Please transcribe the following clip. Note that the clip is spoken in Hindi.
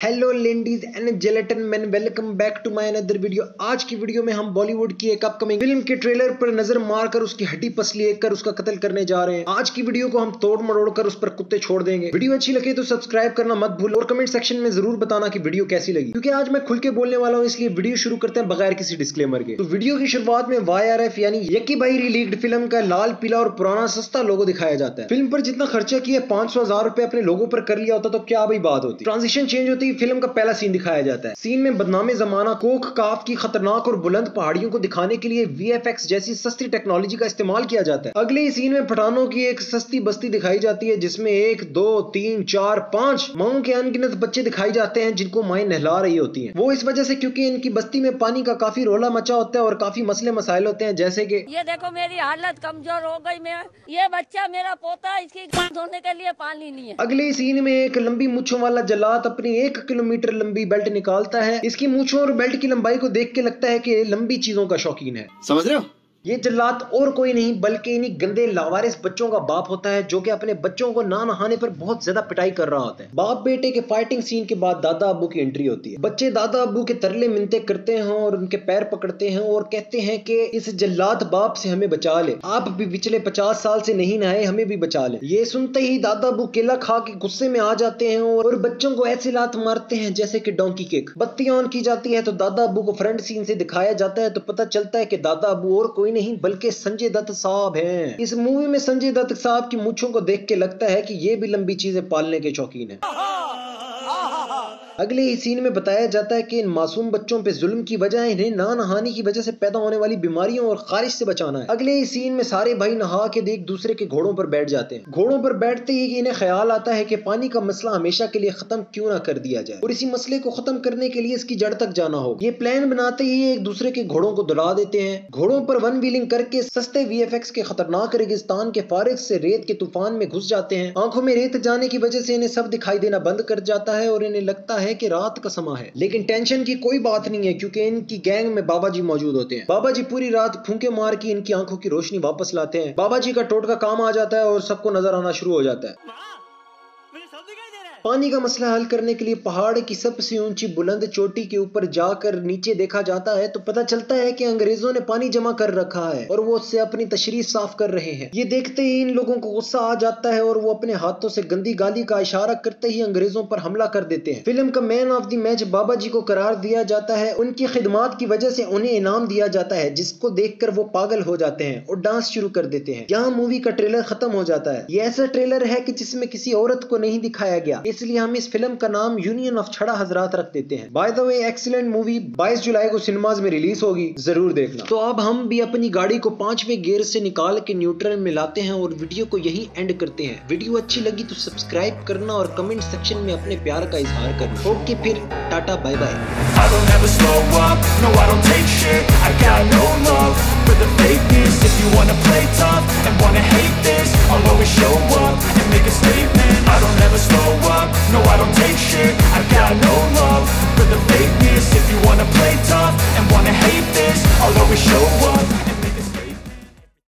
Hello ladies and gentlemen welcome back to my another video आज की वीडियो में हम बॉलीवुड की एक अपकमिंग फ़िल्म के ट्रेलर पर नज़र मारकर उसकी हड्डी पसली एक कर उसका कत्ल करने जा रहे हैं। आज की वीडियो को हम तोड़ मरोड़ कर उस पर कुत्ते छोड़ देंगे। वीडियो अच्छी लगे तो सब्सक्राइब करना मत भूल और कमेंट सेक्शन में ज़रूर बताना की वीडियो कैसी लगी। क्योंकि आज मैं खुल के बोलने वाला हूँ, इसलिए वीडियो शुरू करते हैं बगैर किसी डिस्क्लेमर के। तो वीडियो की शुरुआत में वाई आर एफ़ यानी यकी भाई रिलीग्ड फ़िल्म का लाल, पीला और पुराना सस्ता लोगो दिखाया जाता है। फ़िल्म पर जितना खर्चा किया, पाँच सौ हज़ार रुपए अपने लोगों पर कर लिया होता तो क्या भाई बात होती? ट्रांजिशन चेंज होती फ़िल्म का पहला सीन दिखाया जाता है। सीन में बदनामी जमाना कोक काफ की खतरनाक और बुलंद पहाड़ियों को दिखाने के लिए वीएफएक्स जैसी सस्ती टेक्नोलॉजी का इस्तेमाल किया जाता है। अगले ही सीन में पठानों की एक सस्ती बस्ती दिखाई जाती है जिसमें एक दो तीन चार पाँच माओ के अनगिनत बच्चे दिखाई जाते हैं जिनको माए नहला रही होती है। वो इस वजह से क्यूँकी इनकी बस्ती में पानी का काफ़ी रोला मचा होता है और काफ़ी मसले मसाइल होते हैं जैसे की ये देखो मेरी हालत कमज़ोर हो गई मैं। ये बच्चा मेरा पोता इसकी धोने के लिए पानी नहीं है। अगले सीन में एक लंबी मुच्छों वाला जलात अपनी एक किलोमीटर लंबी बेल्ट निकालता है। इसकी मूछों और बेल्ट की लंबाई को देख के लगता है कि लंबी चीज़ों का शौकीन है। समझ रहे हो? ये जल्लाद और कोई नहीं, बल्कि इन्हीं गंदे लावारिस बच्चों का बाप होता है, जो कि अपने बच्चों को ना नहाने पर बहुत ज़्यादा पिटाई कर रहा होता है। बाप बेटे के फाइटिंग सीन के बाद दादा अबू की एंट्री होती है। बच्चे दादा अबू के तरले मिनते करते हैं और उनके पैर पकड़ते हैं और कहते हैं कि इस जल्लाद बाप से हमें बचा ले। आप भी पिछले पचास साल से नहीं नहाए, हमें भी बचा ले। ये सुनते ही दादा अबू केला खा के गुस्से में आ जाते हैं और बच्चों को ऐसे लात मारते हैं जैसे की डोंकी केक बत्ती ऑन की जाती है तो दादा अबू को फ्रंट सीन से दिखाया जाता है तो पता चलता है की दादा अबू और कोई नहीं, बल्कि संजय दत्त साहब हैं। इस मूवी में संजय दत्त साहब की मुछों को देख के लगता है कि ये भी लंबी चीज़ें पालने के शौकीन है। अगले ही सीन में बताया जाता है कि इन मासूम बच्चों पे जुल्म की वजह इन्हें ना नहाने की वजह से पैदा होने वाली बीमारियों और खारिश से बचाना है। अगले ही सीन में सारे भाई नहा के देख दूसरे के घोड़ों पर बैठ जाते हैं। घोड़ों पर बैठते ही इन्हें ख्याल आता है कि पानी का मसला हमेशा के लिए खत्म क्यों ना कर दिया जाए और इसी मसले को खत्म करने के लिए इसकी जड़ तक जाना हो ये प्लान बनाते ही एक दूसरे के घोड़ों को दुला देते हैं। घोड़ों पर वन व्हीलिंग करके सस्ते वी के खतरनाक रेगिस्तान के फारिग से रेत के तूफ़ान में घुस जाते हैं। आँखों में रेत जाने की वजह से इन्हें सब दिखाई देना बंद कर जाता है और इन्हें लगता है की रात का समय है। लेकिन टेंशन की कोई बात नहीं है, क्योंकि इनकी गैंग में बाबा जी मौजूद होते हैं। बाबा जी पूरी रात फूके मार के इनकी आँखों की रोशनी वापस लाते हैं। बाबा जी का टोटका काम आ जाता है और सबको नज़र आना शुरू हो जाता है। पानी का मसला हल करने के लिए पहाड़ की सबसे ऊँची बुलंद चोटी के ऊपर जाकर नीचे देखा जाता है तो पता चलता है कि अंग्रेज़ों ने पानी जमा कर रखा है और वो उससे अपनी तशरी साफ़ कर रहे हैं। ये देखते ही इन लोगों को गुस्सा आ जाता है और वो अपने हाथों से गंदी गाली का इशारा करते ही अंग्रेज़ों पर हमला कर देते हैं। फ़िल्म का man of the match Baba ji को करार दिया जाता है। उनकी खिदमात की वजह से उन्हें इनाम दिया जाता है, जिसको देख वो पागल हो जाते हैं और डांस शुरू कर देते हैं। यहाँ मूवी का ट्रेलर खत्म हो जाता है। ये ऐसा ट्रेलर है की जिसमें किसी औरत को नहीं दिखाया गया। इसलिए हम इस फ़िल्म का नाम यूनियन ऑफ़ छड़ा हजरात रख देते हैं। By the way excellent movie 22 जुलाई को सिनेमाज में रिलीज़ होगी। ज़रूर देखना। तो अब हम भी अपनी गाड़ी को पांचवे गियर से निकाल के न्यूट्रल में लाते हैं और वीडियो को यही एंड करते हैं। वीडियो अच्छी लगी तो सब्सक्राइब करना और कमेंट सेक्शन में अपने प्यार का इजहार करना। ओके फिर टाटा बाय बाय